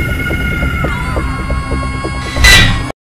you.